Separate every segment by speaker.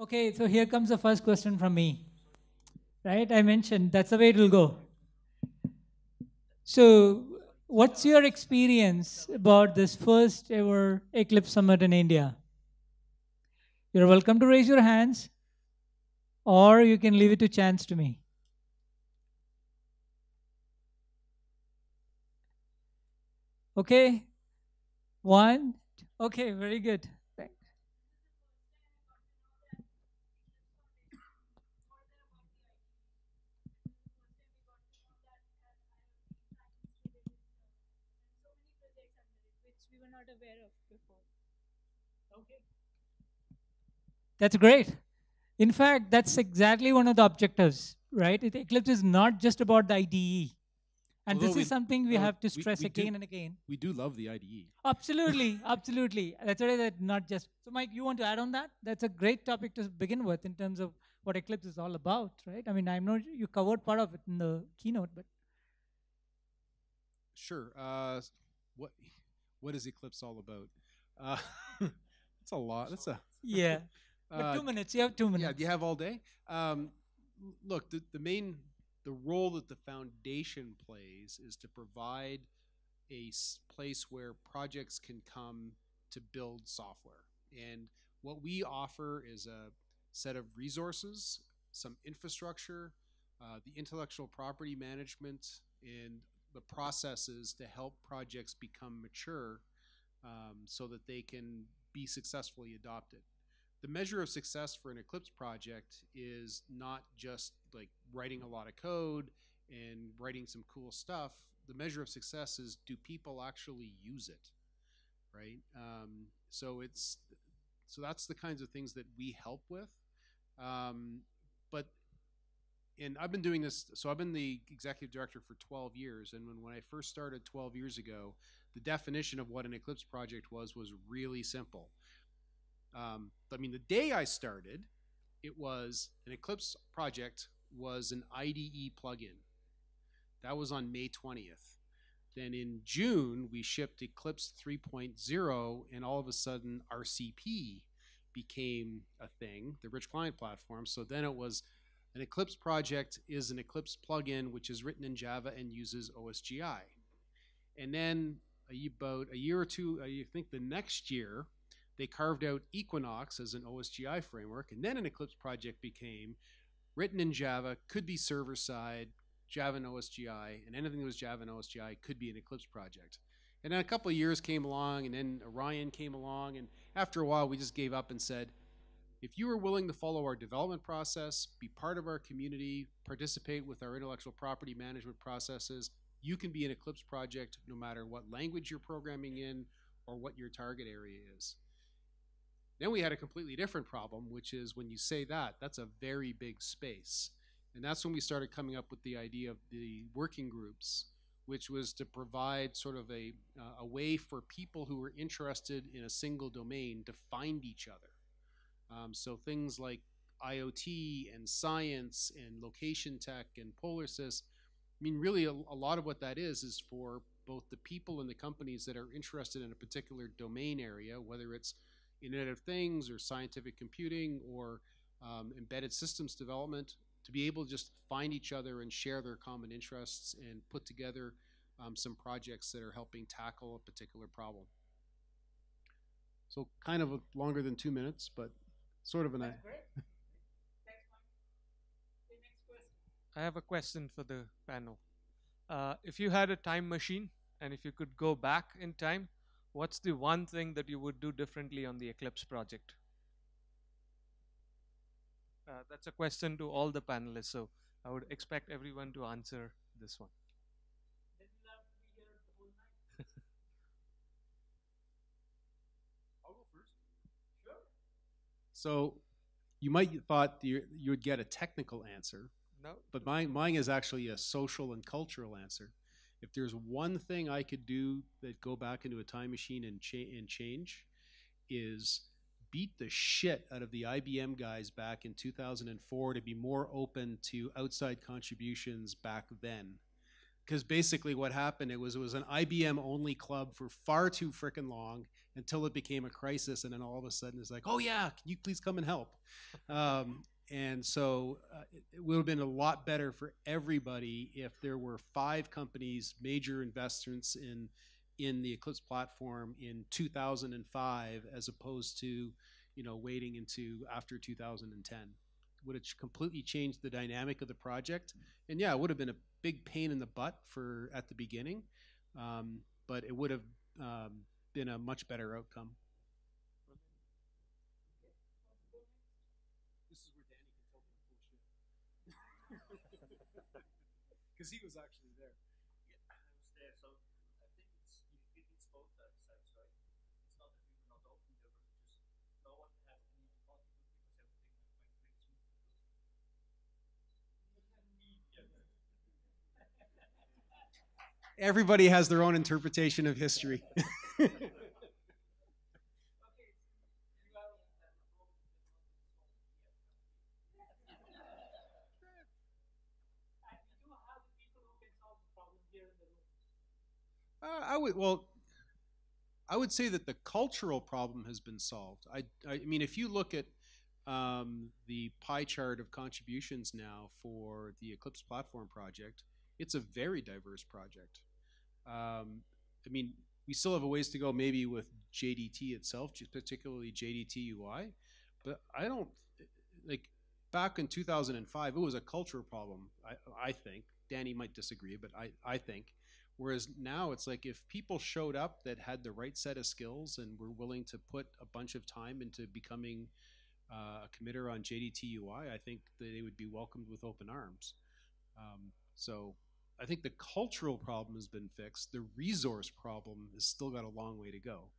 Speaker 1: Okay, so here comes the first question from me. Right? I mentioned that's the way it'll go. So, what's your experience about this first ever Eclipse Summit in India? You're welcome to raise your hands, or you can leave it to chance to me. Okay, one. Okay, very good. Thanks. That's great. In fact, that's exactly one of the objectives, right? It, Eclipse is not just about the IDE. And
Speaker 2: Although
Speaker 1: this
Speaker 2: we-
Speaker 1: is something we
Speaker 2: uh,
Speaker 1: have to stress
Speaker 2: we do-
Speaker 1: again and again.
Speaker 2: We do love the. IDE.
Speaker 1: Absolutely, absolutely. That's why that not just. So, Mike, you want to add on that? That's a great topic to begin with in terms of what Eclipse is all about, right? I mean, I know you covered part of it in the keynote, but
Speaker 2: Sure. Uh, what what is Eclipse all about? Uh, that's a lot. That's a
Speaker 1: yeah.
Speaker 2: Uh,
Speaker 1: two minutes. You have two
Speaker 2: Yeah,
Speaker 1: minutes.
Speaker 2: do you have all day? Um, look, the, the main, the role that the foundation plays is to provide a place where projects can come to build software. And what we offer is a set of resources, some infrastructure, uh, the intellectual property management, and the processes to help projects become mature um, so that they can be successfully adopted the measure of success for an Eclipse project is not just like writing a lot of code and writing some cool stuff. The measure of success is do people actually use it, right? Um, so it's so that's the kinds of things that we help with. Um, but and I've been doing this. So I've been the executive director for 12 years, and when when I first started 12 years ago, the definition of what an Eclipse project was was really simple. Um, I mean, the day I started, it was an Eclipse project was an IDE plugin. That was on May 20th. Then in June, we shipped Eclipse 3.0, and all of a sudden, RCP became a thing, the Rich Client platform. So then it was an Eclipse project is an Eclipse plugin which is written in Java and uses OSGI. And then about a year or two, I think the next year, they carved out Equinox as an OSGI framework, and then an Eclipse project became written in Java, could be server side, Java and OSGI, and anything that was Java and OSGI could be an Eclipse project. And then a couple of years came along, and then Orion came along, and after a while, we just gave up and said, if you are willing to follow our development process, be part of our community, participate with our intellectual property management processes, you can be an Eclipse project no matter what language you're programming in or what your target area is. Then we had a completely different problem, which is when you say that, that's a very big space. And that's when we started coming up with the idea of the working groups, which was to provide sort of a, uh, a way for people who were interested in a single domain to find each other. Um, so things like IoT and science and location tech and PolarSys. I mean, really, a, a lot of what that is is for both the people and the companies that are interested in a particular domain area, whether it's Internet of Things or scientific computing or um, embedded systems development, to be able to just find each other and share their common interests and put together um, some projects that are helping tackle a particular problem. So, kind of a, longer than two minutes, but sort of an.
Speaker 1: That's great. Thanks, Mike. Okay, next question.
Speaker 3: I have a question for the panel. Uh, if you had a time machine and if you could go back in time, what's the one thing that you would do differently on the Eclipse project? Uh, that's a question to all the panelists, so I would expect everyone to answer this one.
Speaker 1: Then we'll have to be here the whole night.
Speaker 2: I'll go first. So, you might thought you you would get a technical answer,
Speaker 3: No,
Speaker 2: but mine mine is actually a social and cultural answer. If there's one thing I could do that go back into a time machine and cha- and change, is beat the shit out of the IBM guys back in 2004 to be more open to outside contributions back then, because basically what happened it was it was an IBM only club for far too freaking long until it became a crisis, and then all of a sudden it's like, oh yeah, can you please come and help? Um, and so uh, it, would have been a lot better for everybody if there were five companies, major investments in in the Eclipse platform in 2005, as opposed to you know waiting into after 2010 would have completely changed the dynamic of the project. And yeah, it would have been a big pain in the butt for at the beginning, um, but it would have um, been a much better outcome. This is where Danny can tell me full shit. Because he was actually there.
Speaker 4: Yeah, I was there. So I think it's you, it's both sides, right? It's not that we were not open; there was just no one had any to contribute because everything went
Speaker 2: Everybody has their own interpretation of history. Uh, I would well, I would say that the cultural problem has been solved. I, I mean, if you look at um, the pie chart of contributions now for the Eclipse Platform project, it's a very diverse project. Um, I mean, we still have a ways to go, maybe with JDT itself, particularly JDT UI, but I don't like back in 2005. It was a cultural problem. I, I think Danny might disagree, but I, I think Whereas now it's like if people showed up that had the right set of skills and were willing to put a bunch of time into becoming uh, a committer on JDT UI, I think they would be welcomed with open arms. Um, so I think the cultural problem has been fixed. The resource problem has still got a long way to go.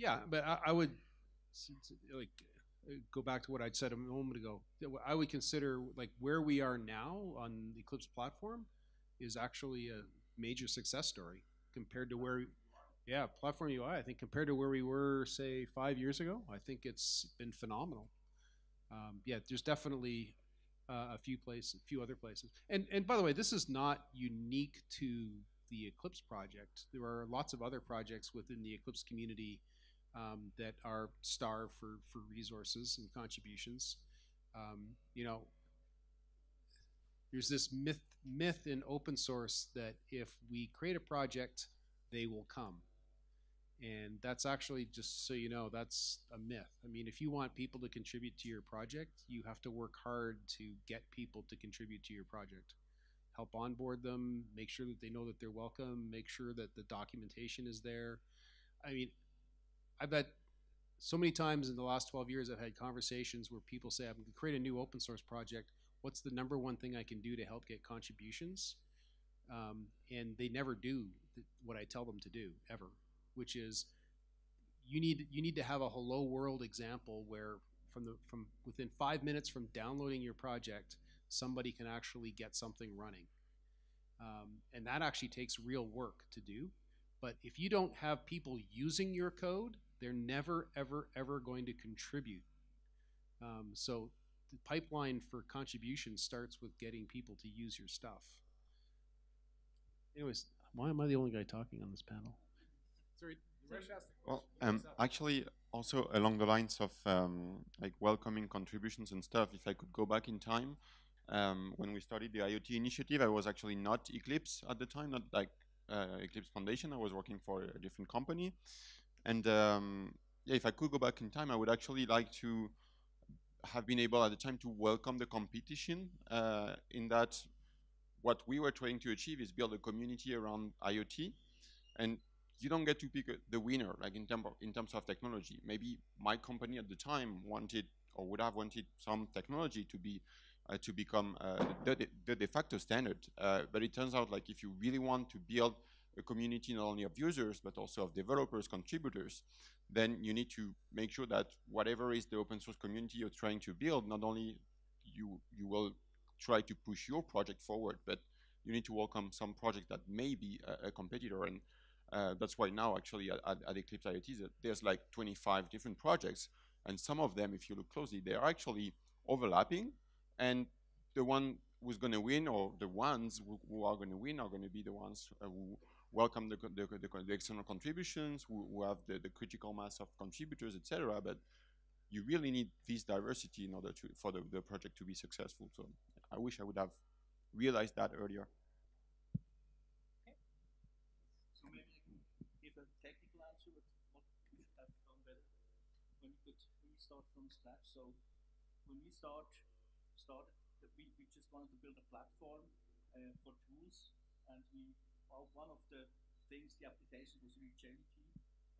Speaker 2: Yeah, but I, I would like uh, go back to what I'd said a moment ago. I would consider like where we are now on the Eclipse platform is actually a major success story compared to where, yeah, platform UI. I think compared to where we were say five years ago, I think it's been phenomenal. Um, yeah, there's definitely uh, a few places, a few other places, and and by the way, this is not unique to the Eclipse project. There are lots of other projects within the Eclipse community um, that are starved for, for resources and contributions. Um, you know, there's this myth myth in open source that if we create a project, they will come. And that's actually just so you know, that's a myth. I mean, if you want people to contribute to your project, you have to work hard to get people to contribute to your project. Help onboard them, make sure that they know that they're welcome, make sure that the documentation is there. I mean, I've had so many times in the last 12 years, I've had conversations where people say, I'm going to create a new open source project. What's the number one thing I can do to help get contributions? Um, and they never do what I tell them to do ever, which is you need you need to have a hello world example where from the from within five minutes from downloading your project, somebody can actually get something running, um, and that actually takes real work to do. But if you don't have people using your code, they're never, ever, ever going to contribute. Um, so the pipeline for contribution starts with getting people to use your stuff. Anyways, why am I the only guy talking on this panel? Sorry,
Speaker 5: well, um, actually, also along the lines of um, like welcoming contributions and stuff, if I could go back in time, um, when we started the IoT initiative, I was actually not Eclipse at the time, not like uh, Eclipse Foundation. I was working for a different company. And um, yeah, if I could go back in time, I would actually like to have been able at the time to welcome the competition uh, in that what we were trying to achieve is build a community around IoT. And you don't get to pick a, the winner, like in, term of, in terms of technology. Maybe my company at the time wanted or would have wanted some technology to be uh, to become uh, the, the, de facto standard. Uh, but it turns out like if you really want to build a community not only of users but also of developers, contributors, then you need to make sure that whatever is the open source community you're trying to build, not only you you will try to push your project forward, but you need to welcome some project that may be a, a competitor, and uh, that's why now actually at, at, Eclipse IoT there's like 25 different projects, and some of them, if you look closely, they are actually overlapping, and the one who's going to win or the ones who, who are going to win are going to be the ones uh, who welcome the, the, the, the external contributions, who, who have the, critical mass of contributors, etc. But you really need this diversity in order to for the, project to be successful. So I wish I would have realized that earlier.
Speaker 4: So maybe give a technical answer with what we should have done better when we could restart from scratch. So when we start started, we, we just wanted to build a platform uh, for tools, and we one of the things, the application was really JDT,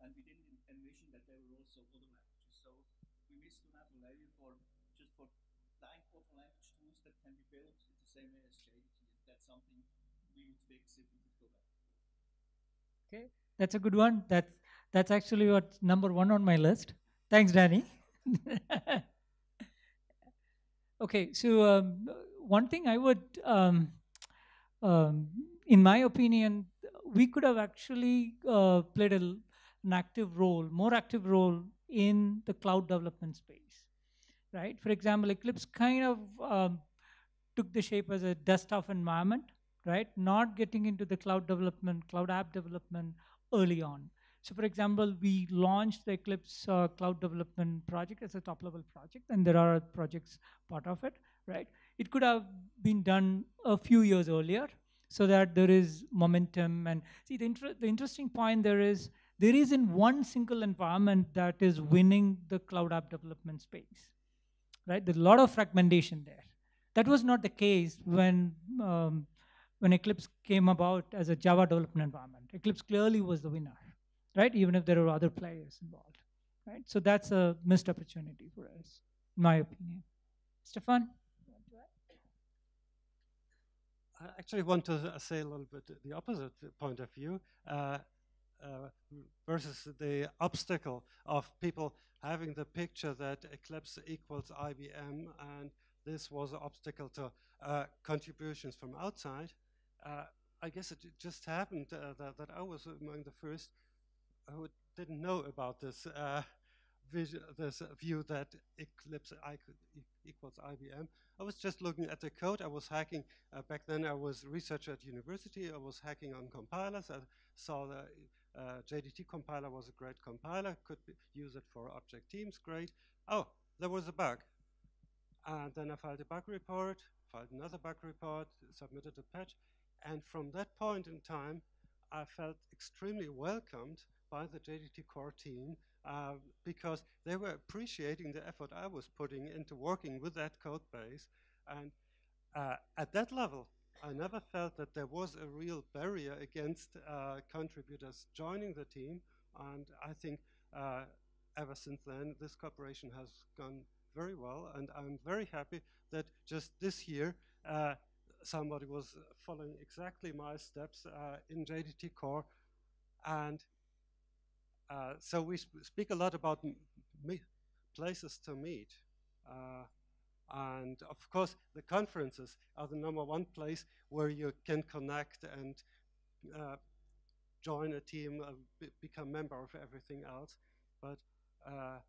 Speaker 4: and we didn't envision that there were also other languages. So we missed to have a layer for just for language tools that can be built in the same way as JDT, and that's something we would fix if we could go back.
Speaker 1: Okay, that's a good one. That's that's actually what number one on my list. Thanks, Danny. okay, so um, one thing I would, um, um, in my opinion, we could have actually uh, played a, an active role, more active role in the cloud development space, right? For example, Eclipse kind of um, took the shape as a desktop environment, right? Not getting into the cloud development, cloud app development early on. So for example, we launched the Eclipse uh, cloud development project as a top level project, and there are projects part of it, right? It could have been done a few years earlier so that there is momentum. And see, the, inter the interesting point there is, there isn't one single environment that is winning the cloud app development space, right? There's a lot of fragmentation there. That was not the case when um, when Eclipse came about as a Java development environment. Eclipse clearly was the winner, right? Even if there were other players involved, right? So that's a missed opportunity for us, in my opinion. Stephan?
Speaker 6: I actually want to uh, say a little bit the opposite point of view uh, uh, versus the obstacle of people having the picture that Eclipse equals IBM and this was an obstacle to uh, contributions from outside. Uh, I guess it just happened uh, that, that, I was among the first who didn't know about this vision, this view that Eclipse equals IBM. I was just looking at the code. I was hacking. Uh, back then, I was researcher at university. I was hacking on compilers. I saw the uh, JDT compiler was a great compiler. Could use it for object teams. Great. Oh, there was a bug. And then I filed a bug report, filed another bug report, submitted a patch. And from that point in time, I felt extremely welcomed by the JDT core team uh, because they were appreciating the effort I was putting into working with that code base. And uh, at that level, I never felt that there was a real barrier against uh, contributors joining the team. And I think uh, ever since then, this cooperation has gone very well. And I'm very happy that just this year, uh, somebody was following exactly my steps in JDT Core. And uh, so we sp speak a lot about places to meet. Uh, and of course, the conferences are the number one place where you can connect and uh, join a team, uh, become member of everything else. But uh,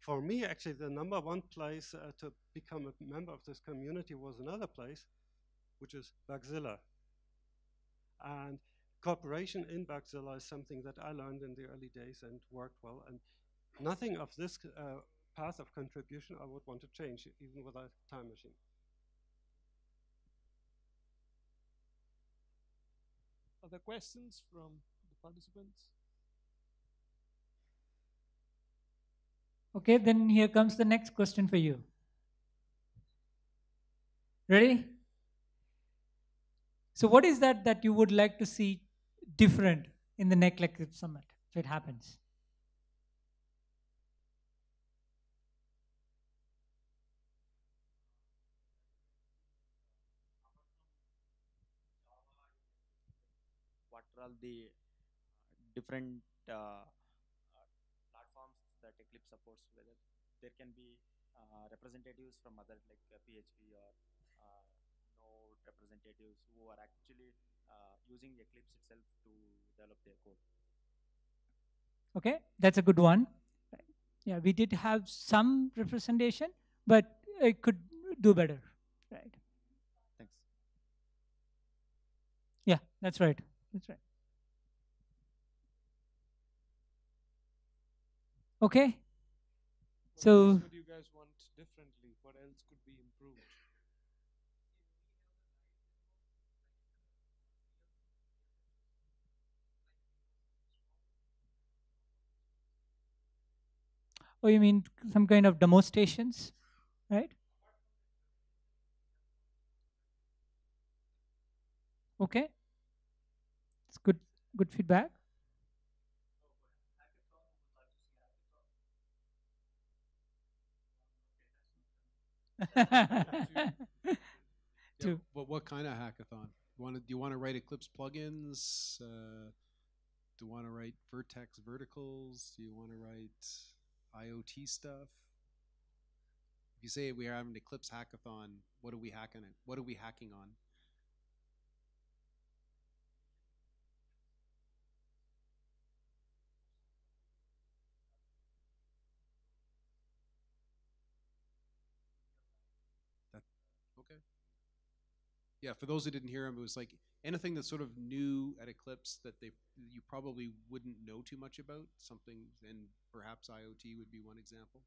Speaker 6: for me, actually, the number one place to become a member of this community was another place, which is Bugzilla. And cooperation in Bugzilla is something that I learned in the early days and worked well. And nothing of this uh, path of contribution I would want to change, even with a time machine.
Speaker 3: Other questions from the participants?
Speaker 1: Okay, then here comes the next question for you. Ready? So what is that that you would like to see different in the next Eclipse Summit so it happens.
Speaker 7: What are the different uh, platforms that Eclipse supports, whether there can be uh, representatives from other like uh, PHP or uh, node representatives who are actually uh, using Eclipse itself to develop their code.
Speaker 1: Okay, that's a good one. Yeah, we did have some representation, but it could do better. Right.
Speaker 7: Thanks.
Speaker 1: Yeah, that's right. That's right. Okay.
Speaker 3: What
Speaker 1: So-
Speaker 3: else would you guys want differently? What else
Speaker 1: Oh, you mean some kind of demo stations, right? Okay. It's good good feedback.
Speaker 2: Yeah, But what kind of hackathon? To, do you want to write Eclipse plugins? Uh, do you want to write Vert.x verticles? Do you want to write IoT stuff? If you say we are having an Eclipse hackathon, what are we hacking? What are we hacking on? Yeah, for those who didn't hear him, it was like anything that's sort of new at Eclipse that they you probably wouldn't know too much about. Something, and perhaps IoT would be one example.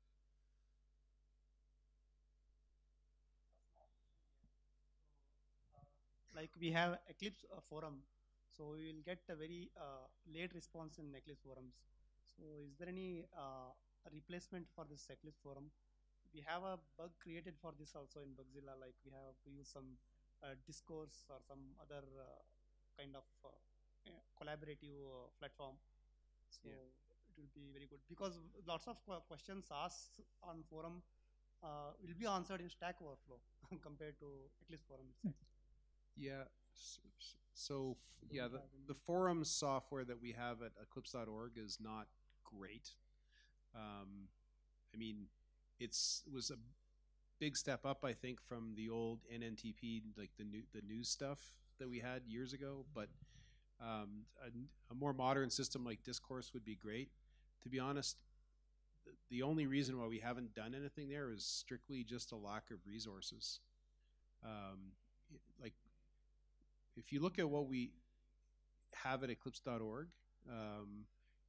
Speaker 8: like we have Eclipse uh, forum, so we will get a very uh, late response in Eclipse forums. So is there any uh, replacement for this Eclipse forum? We have a bug created for this also in Bugzilla, like we have to use some discourse or some other uh, kind of uh, uh, collaborative uh, platform. So
Speaker 2: Yeah.
Speaker 8: it will be very good because lots of questions asked on forum uh, will be answered in Stack Overflow compared to Eclipse forum itself.
Speaker 2: Yeah. So f- yeah, the, the forum software that we have at Eclipse.org is not great. Um, I mean, it's it was a big step up, I think, from the old NNTP, like the new the news stuff that we had years ago. But um, a, a more modern system like Discourse would be great. To be honest, the, only reason why we haven't done anything there is strictly just a lack of resources. Um, like if you look at what we have at eclipse.org, um,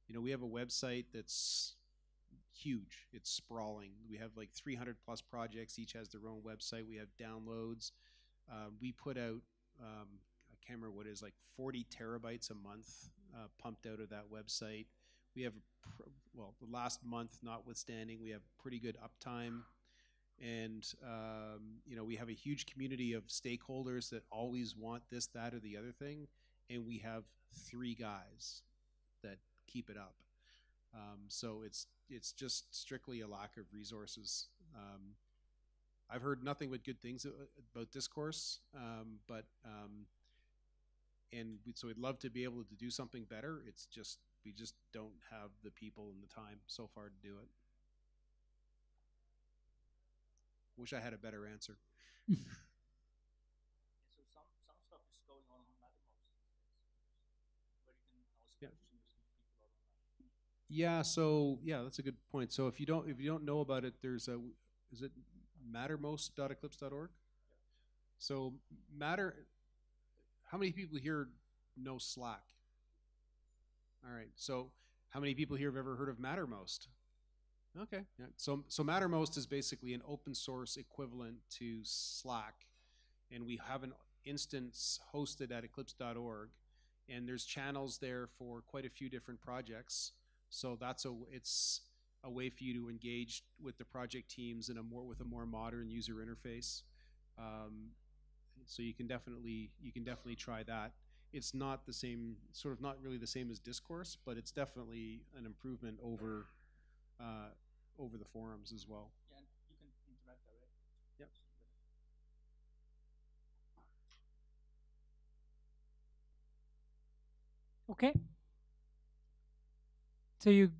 Speaker 2: you know, we have a website that's huge. It's sprawling. We have like 300 plus projects. Each has their own website. We have downloads. Um, we put out, um, I can't remember what it is, like 40 terabytes a month uh, pumped out of that website. We have, well, the last month notwithstanding, we have pretty good uptime and um, you know we have a huge community of stakeholders that always want this that or the other thing and we have three guys that keep it up um, so it's it's just strictly a lack of resources. Um, i've heard nothing but good things about discourse um, but um, and we, so we'd love to be able to do something better. It's just we just don't have the people and the time so far to do it. Wish i had a better answer.
Speaker 4: So some some stuff is going on on Mattermost where you can ask
Speaker 2: Yeah.
Speaker 4: questions and people are online.
Speaker 2: Yeah, so yeah, that's a good point. So if you don't if you don't know about it, there's a is it mattermost.eclipse.org? So matter how many people here know Slack? All right. So how many people here have ever heard of Mattermost? Okay. Yeah. So so Mattermost is basically an open source equivalent to Slack and we have an instance hosted at eclipse.org and there's channels there for quite a few different projects so that's a it's a way for you to engage with the project teams in a more with a more modern user interface um, so you can definitely you can definitely try that it's not the same sort of not really the same as discourse but it's definitely an improvement over uh, over the forums as well
Speaker 4: Yeah, you can interact directly.
Speaker 2: Yep.
Speaker 1: Okay. So you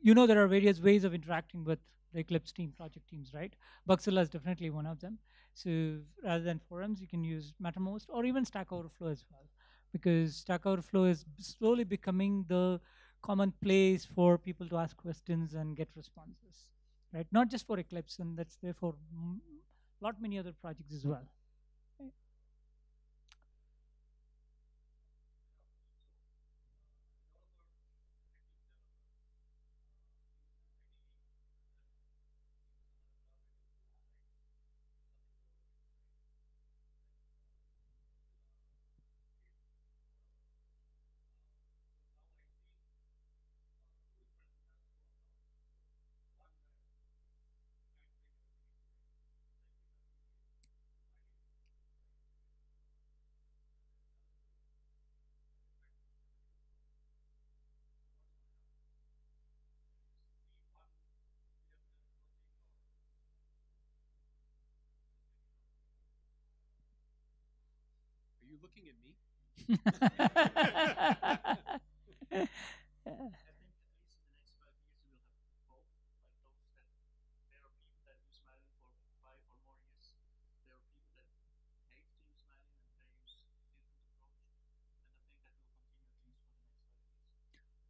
Speaker 1: you know there are various ways of interacting with the Eclipse team, project teams, right? Bugzilla is definitely one of them. So rather than forums, you can use Mattermost or even Stack Overflow as well, because Stack Overflow is slowly becoming the common place for people to ask questions and get responses, right? Not just for Eclipse, and that's there for a lot many other projects as mm. well.
Speaker 2: Are you looking at me?
Speaker 4: I think at least in the next five years we will have both, like those that there are people that use Maven for five or more years. There are people that hate to use Maven and they use different approach. And I think that will continue at least for the next five years.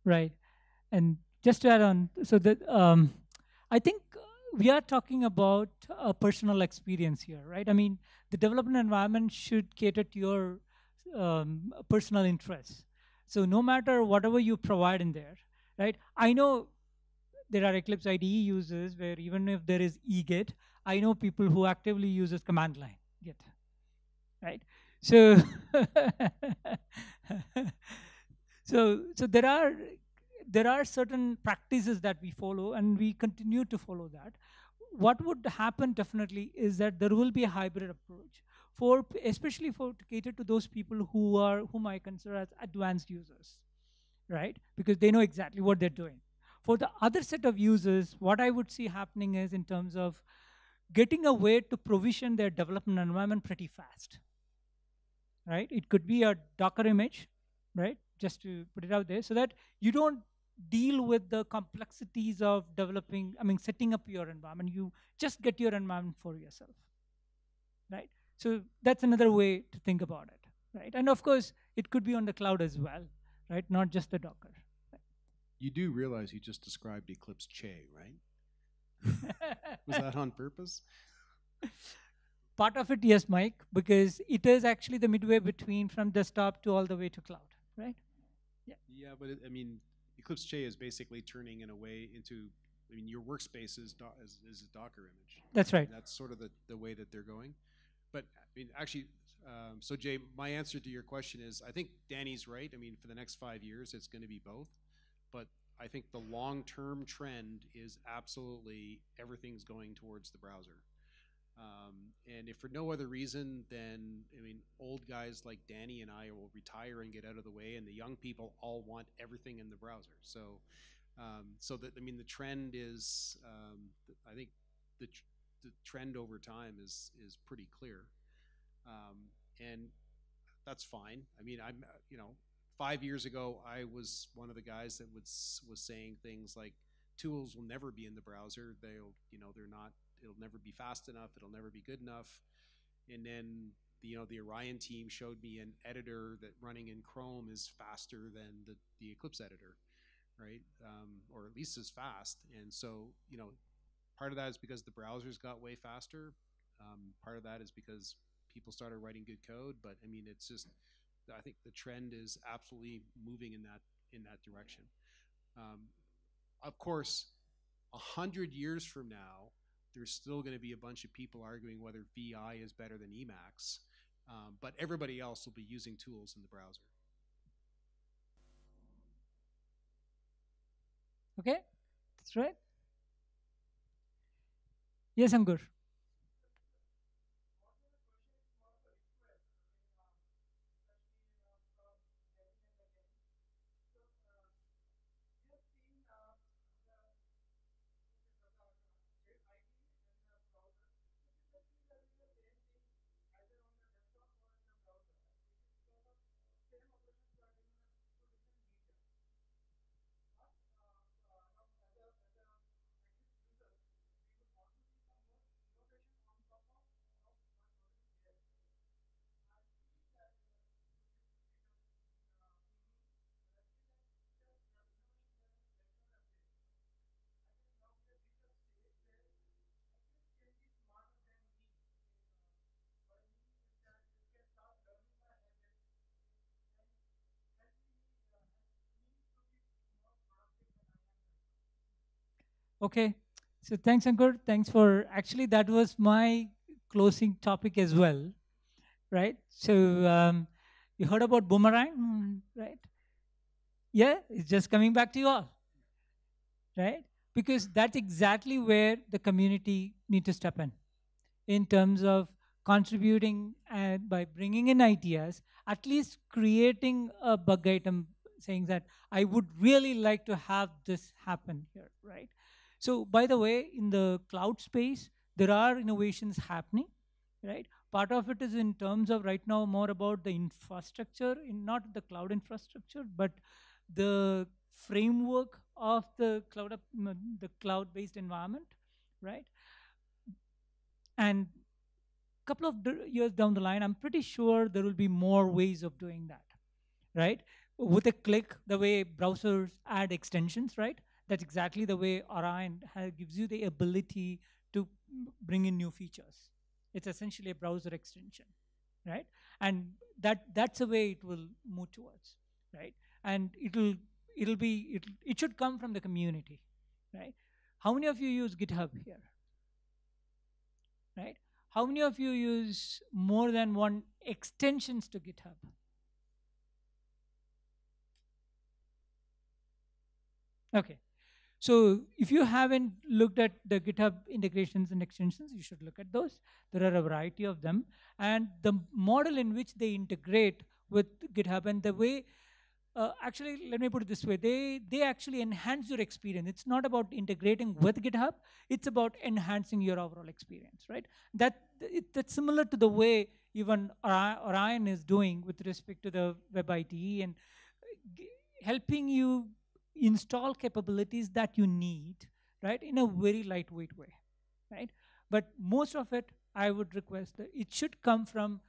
Speaker 1: Right. And just to add on, so that um, I think we are talking about a personal experience here, right? I mean, the development environment should cater to your um, personal interests. So no matter whatever you provide in there, right? I know there are Eclipse IDE users where even if there is eGit, I know people who actively uses command line Git, right? So, so, so there are there are certain practices that we follow and we continue to follow that. What would happen definitely is that there will be a hybrid approach for especially for to cater to those people who are whom i consider as advanced users right? Because they know exactly what they're doing. For the other set of users what i would see happening is in terms of getting a way to provision their development environment pretty fast right? It could be a docker image right? Just to put it out there so that you don't deal with the complexities of developing, I mean, setting up your environment. You just get your environment for yourself, right? So that's another way to think about it, right? And of course, it could be on the cloud as well, right? Not just the Docker. Right?
Speaker 2: You do realize you just described Eclipse Che, right? Was that on purpose?
Speaker 1: Part of it, yes, Mike, because it is actually the midway between from desktop to all the way to cloud, right?
Speaker 2: Yeah. Yeah, but it, I mean, Eclipse Che is basically turning in a way into, I mean, your workspace is, do, is, is a Docker image.
Speaker 1: That's right.
Speaker 2: That's sort of the, the way that they're going. But I mean, actually, um, so Jay, my answer to your question is, I think Danny's right. I mean, for the next five years, it's going to be both. But I think the long-term trend is absolutely everything's going towards the browser. Um, and if for no other reason than, I mean, old guys like Danny and I will retire and get out of the way, and the young people all want everything in the browser. So, um, so that I mean, the trend is, um, I think, the tr- the trend over time is is pretty clear, um, and that's fine. I mean, I'm, uh, you know, five years ago, I was one of the guys that was was saying things like, tools will never be in the browser. They'll, you know, they're not it'll never be fast enough, it'll never be good enough. And then you know the Orion team showed me an editor that running in Chrome is faster than the, the Eclipse editor, right? Um, or at least as fast. And so you know, part of that is because the browsers got way faster. Um, part of that is because people started writing good code. But I mean, it's just I think the trend is absolutely moving in that in that direction. Um, of course, a hundred years from now, there's still going to be a bunch of people arguing whether VI is better than Emacs, um, but everybody else will be using tools in the browser.
Speaker 1: Okay, that's right. Yes, Ankur. Okay. So thanks, Ankur. Thanks for actually that was my closing topic as well, right? So um, you heard about boomerang, right? Yeah, it's just coming back to you all, right? Because that's exactly where the community need to step in, in terms of contributing and by bringing in ideas, at least creating a bug item saying that I would really like to have this happen here, right? So, by the way, in the cloud space, there are innovations happening, right? Part of it is in terms of right now more about the infrastructure, in not the cloud infrastructure, but the framework of the cloud, uh, the cloud-based environment, right? And a couple of years down the line, I'm pretty sure there will be more ways of doing that, right? With a click, the way browsers add extensions, right? That's exactly the way Orion gives you the ability to bring in new features. It's essentially a browser extension, right? And that that's the way it will move towards, right? And it'll it'll be it it should come from the community, right? How many of you use GitHub here? Right? How many of you use more than one extensions to GitHub? Okay. So if you haven't looked at the GitHub integrations and extensions, you should look at those. There are a variety of them. And the model in which they integrate with GitHub and the way uh, actually let me put it this way they they actually enhance your experience it's not about integrating with github it's about enhancing your overall experience right that it, that's similar to the way even orion is doing with respect to the web IDE and helping you install capabilities that you need right in a very lightweight way right? But most of it i would request that it should come from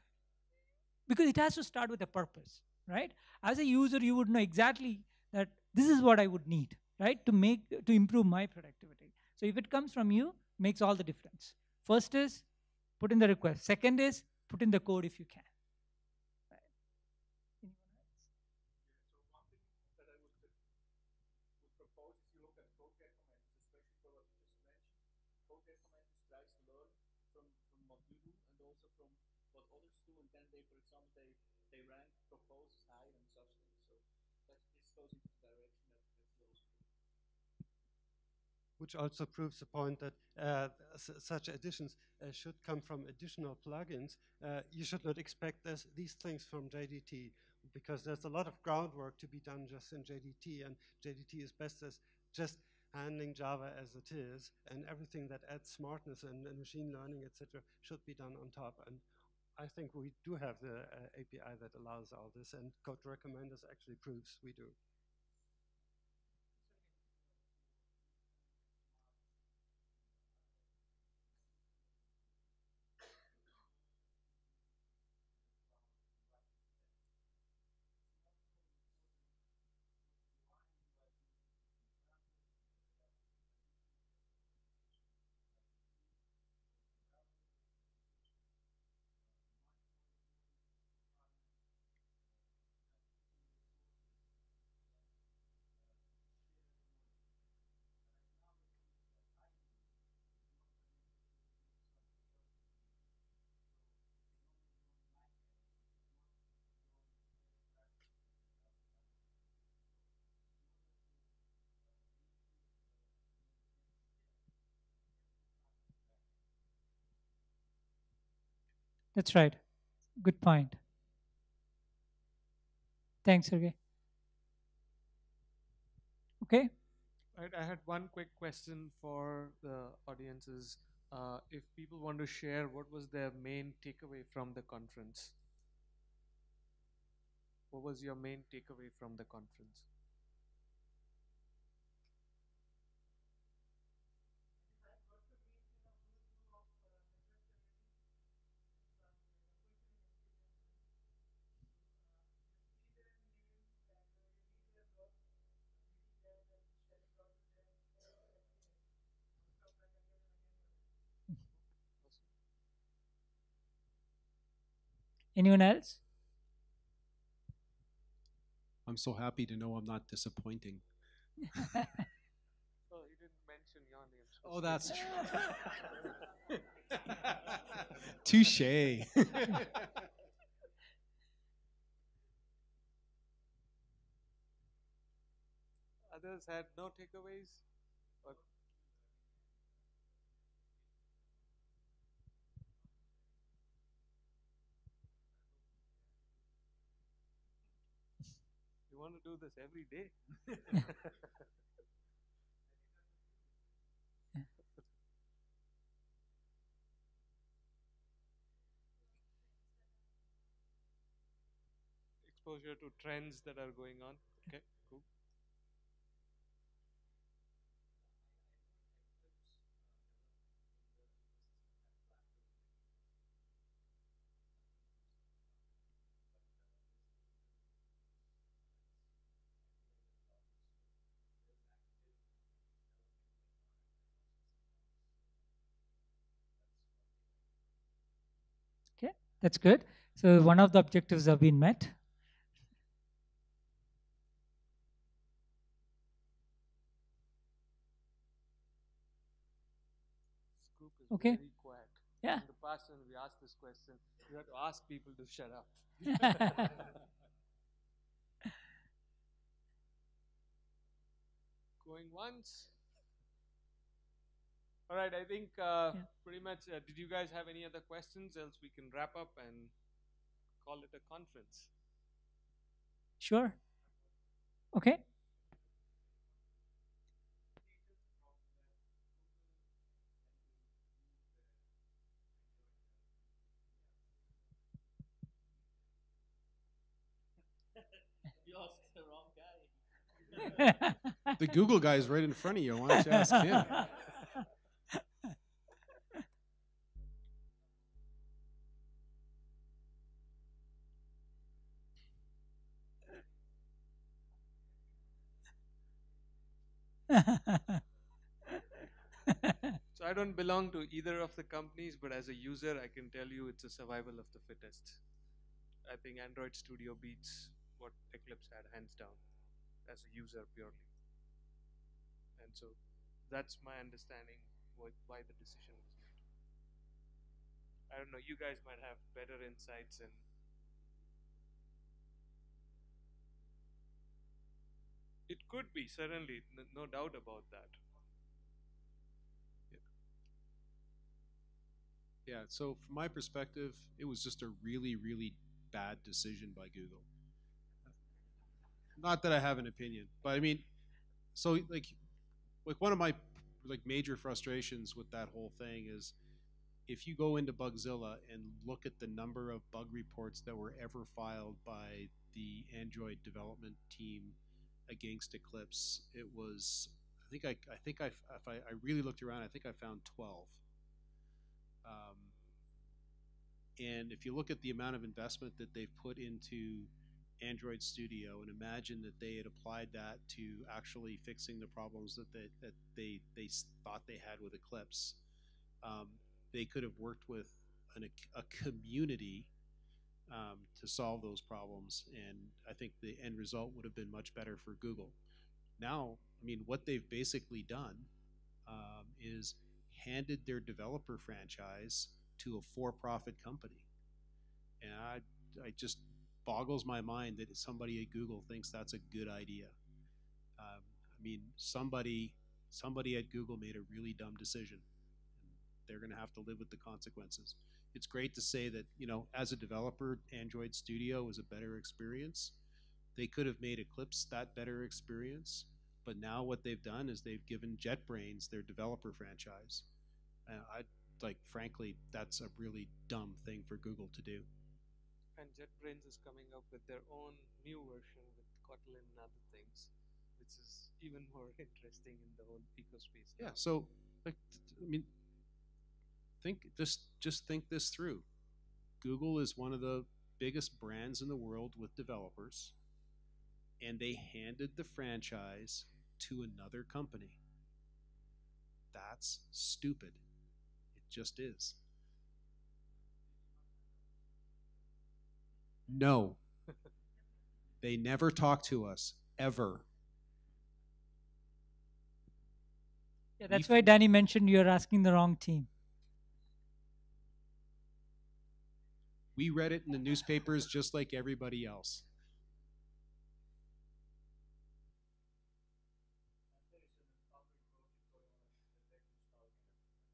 Speaker 1: because it has to start with a purpose right? As a user you would know exactly that this is what i would need right to make to improve my productivity. So if it comes from you makes all the difference. First is put in the request. Second is put in the code if you can Right. Anyone else?
Speaker 4: So one thing that I would, would propose is you look at code recommendations, especially for what you just mentioned. Code Recommenders tries to learn from, from what you do and also from what others do, and then they, for example, they they rank proposals higher and such things. So that this goes into the direction that, that goes.
Speaker 6: Which also proves the point that uh, such additions uh, should come from additional plugins. Uh, you should not expect this, these things from JDT because there's a lot of groundwork to be done just in JDT, and JDT is best as just handling Java as it is, and everything that adds smartness and, and machine learning, etc., should be done on top. And I think we do have the uh, API that allows all this, and Code Recommenders actually proves we do.
Speaker 1: That's right. Good point. Thanks, Sergey. Okay.
Speaker 3: Right, I had one quick question for the audiences. Uh, if people want to share, what was their main takeaway from the conference? What was your main takeaway from the conference?
Speaker 1: Anyone else?
Speaker 2: I'm so happy to know I'm not disappointing.
Speaker 3: Oh, you didn't mention your
Speaker 2: Oh, that's true. Touche.
Speaker 3: Others had no takeaways? Want to do this every day? Exposure to trends that are going on. Okay, cool.
Speaker 1: Okay, that's good. So one of the objectives have been met. Okay.
Speaker 3: very quiet.
Speaker 1: Yeah.
Speaker 3: In the past, when we asked this question, you had to ask people to shut up. Going once. All right, I think uh,
Speaker 1: Yeah.
Speaker 3: pretty much. Uh, did you guys have any other questions? Else we can wrap up and call it a conference.
Speaker 1: Sure. Okay.
Speaker 4: You asked the wrong guy.
Speaker 2: the Google guy is right in front of you. Why don't you ask him?
Speaker 3: So I don't belong to either of the companies, but as a user, I can tell you it's a survival of the fittest. I think Android Studio beats what Eclipse had hands down as a user purely. And so that's my understanding what, why the decision was made. I don't know, you guys might have better insights and it could be certainly no doubt about that.
Speaker 2: Yeah, so from my perspective, it was just a really, really bad decision by Google. Not that I have an opinion, but I mean, so like, like one of my like major frustrations with that whole thing is, if you go into Bugzilla and look at the number of bug reports that were ever filed by the Android development team against Eclipse, it was I think I I think I if I, I really looked around, I think I found twelve. Um, and if you look at the amount of investment that they've put into Android Studio and imagine that they had applied that to actually fixing the problems that they, that they, they thought they had with Eclipse, um, they could have worked with an, a community um, to solve those problems. And I think the end result would have been much better for Google. Now, I mean, what they've basically done um, is handed their developer franchise to a for-profit company, and I, I just boggles my mind that somebody at Google thinks that's a good idea. Um, I mean, somebody, somebody at Google made a really dumb decision, and they're going to have to live with the consequences. It's great to say that you know, as a developer, Android Studio is a better experience. They could have made Eclipse that better experience, but now what they've done is they've given JetBrains their developer franchise. And I like, frankly, that's a really dumb thing for Google to do.
Speaker 3: And JetBrains is coming up with their own new version with Kotlin and other things, which is even more interesting in the whole ecosystem.
Speaker 2: Yeah. So, like, I mean, think just just think this through. Google is one of the biggest brands in the world with developers, and they handed the franchise to another company. That's stupid. It just is. No. they never talk to us ever.
Speaker 1: Yeah, that's
Speaker 2: We
Speaker 1: why Danny mentioned you're asking the wrong team.
Speaker 2: We read it in the newspapers just like everybody else.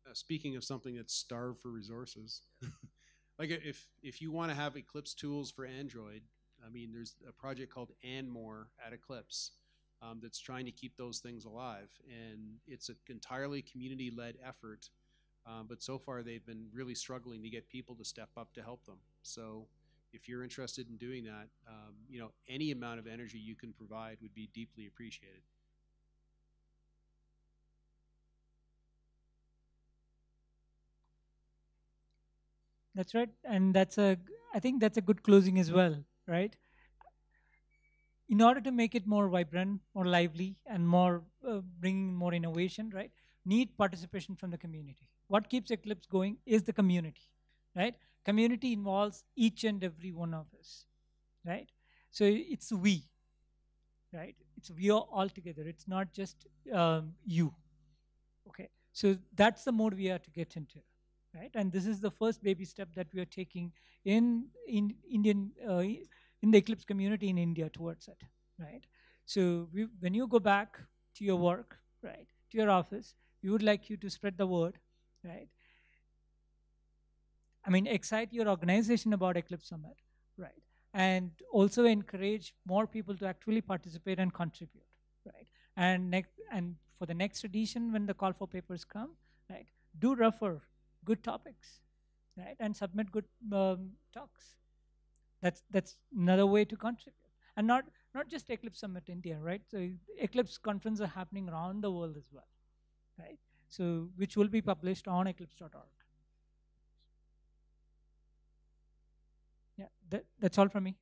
Speaker 2: Uh, speaking of something that's starved for resources, like if if you want to have Eclipse tools for Android, I mean, there's a project called Andmore at Eclipse um, that's trying to keep those things alive, and it's an entirely community-led effort. Um, but so far, they've been really struggling to get people to step up to help them. So, if you're interested in doing that, um, you know, any amount of energy you can provide would be deeply appreciated.
Speaker 1: That's right, and that's a. I think that's a good closing as well, right? In order to make it more vibrant, more lively, and more uh, bringing more innovation, right? Need participation from the community. What keeps Eclipse going is the community, right? Community involves each and every one of us, right? So it's we, right? It's we are all together. It's not just um, you. Okay, so that's the mode we are to get into right? And this is the first baby step that we are taking in in Indian uh, in the Eclipse community in India towards it, right? So we, when you go back to your work, right, to your office, we would like you to spread the word, right? I mean, excite your organization about Eclipse Summit, right? And also encourage more people to actually participate and contribute, right? And next, and for the next edition, when the call for papers come, right, do refer good topics, right, and submit good um, talks. That's that's another way to contribute, and not not just Eclipse Summit India, right? So Eclipse conferences are happening around the world as well, right? So which will be published on eclipse.org. Yeah, that, that's all from me.